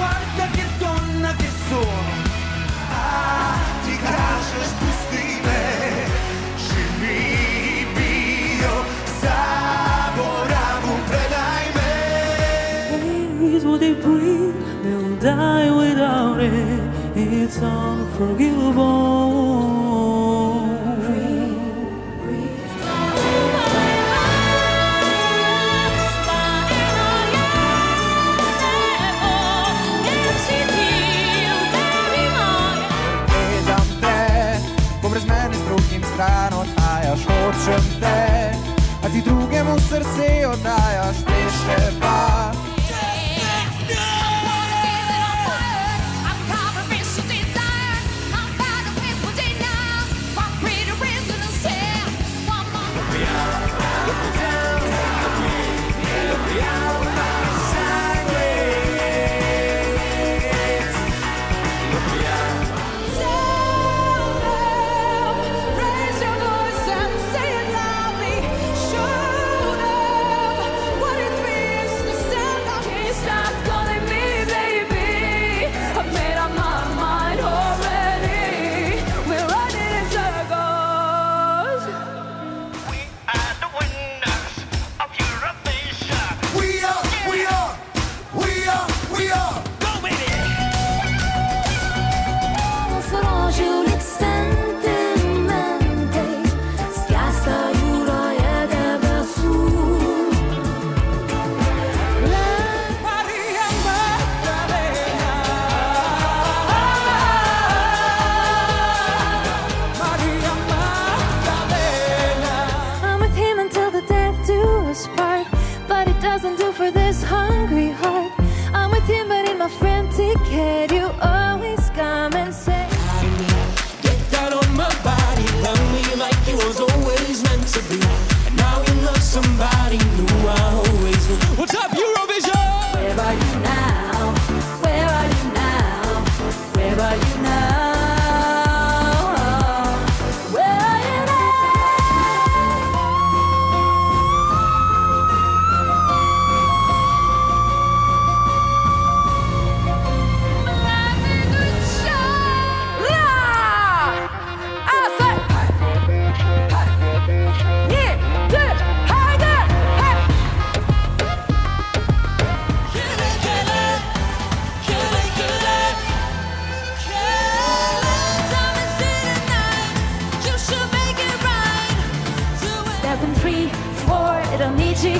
guarda che donna che sono ah ti piace spustime scemi bio saboramu predaj me Please what they breathe they'll die without it. It's unforgivable. hungry heart.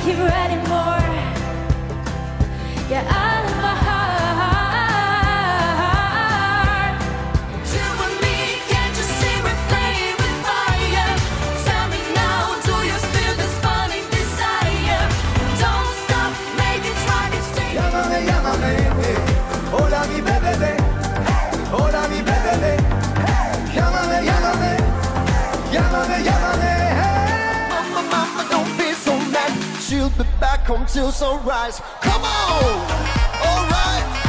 keep running until sunrise. Come on! Alright!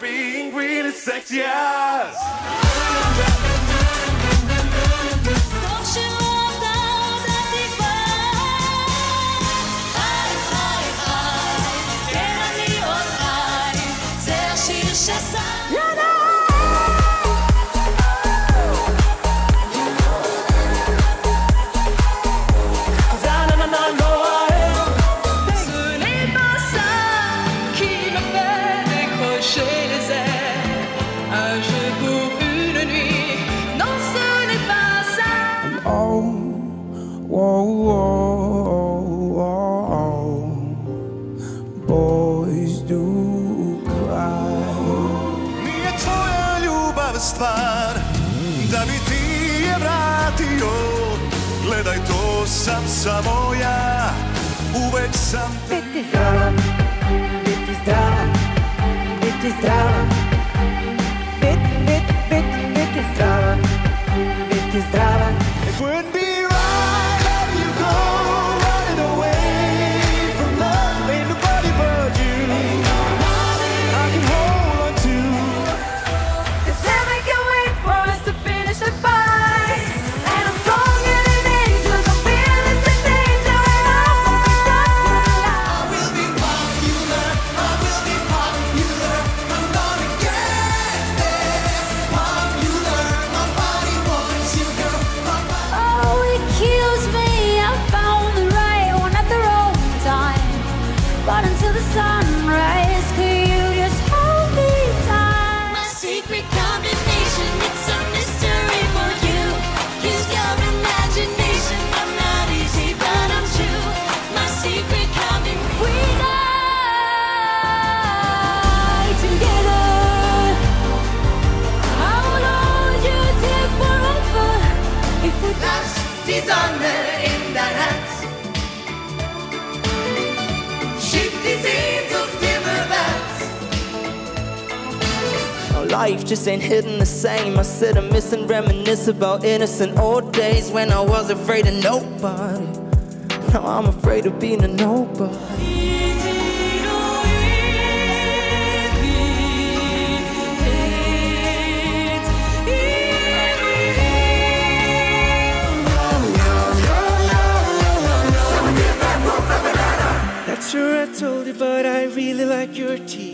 being really sexy ass. Gledaj, to sam samo ja, uvek sam te... Biti zdrava, biti zdrava, biti zdrava. Bit, bit, bit, biti zdrava, biti zdrava. It wouldn't be life just ain't hitting the same. I sit and miss and reminisce about innocent old days When I was afraid of nobody. Now I'm afraid of being a nobody. Sure, I told you, but I really like your teeth.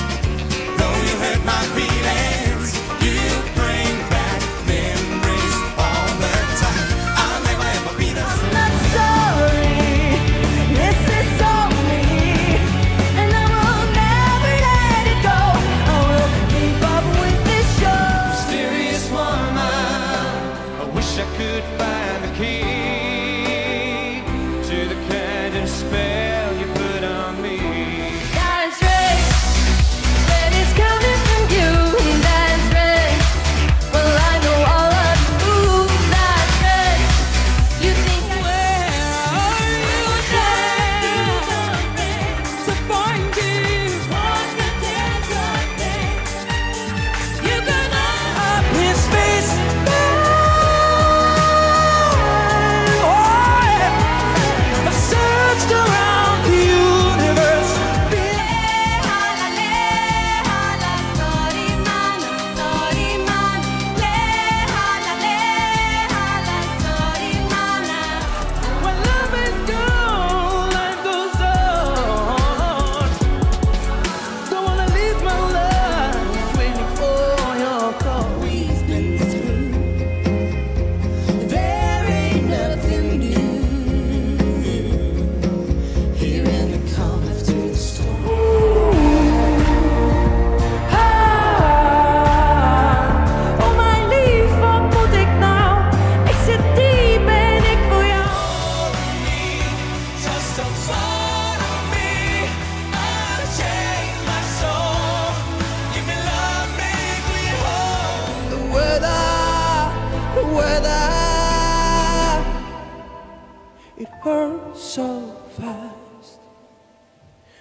so fast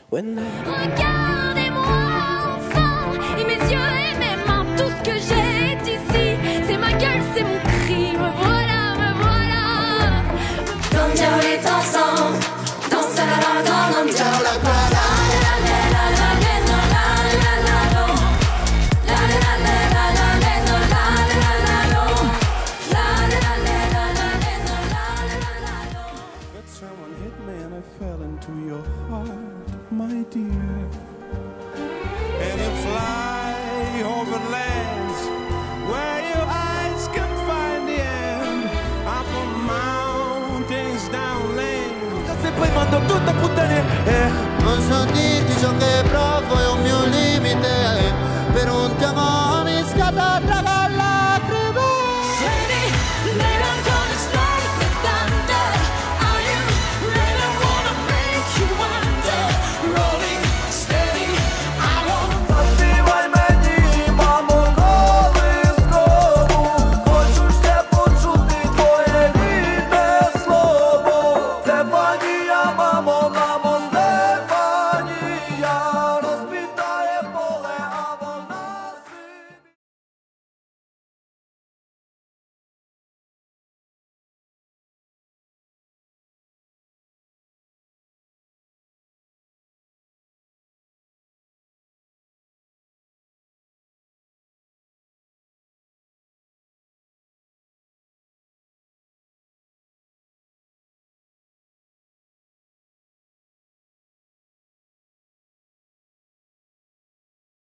when I. Oh, look out. dear. And you fly over lands where your eyes can find the end. Up on mountains, down lanes. Você foi mandou tudo a putaria. É. Eh. Non so dirti ciò che provo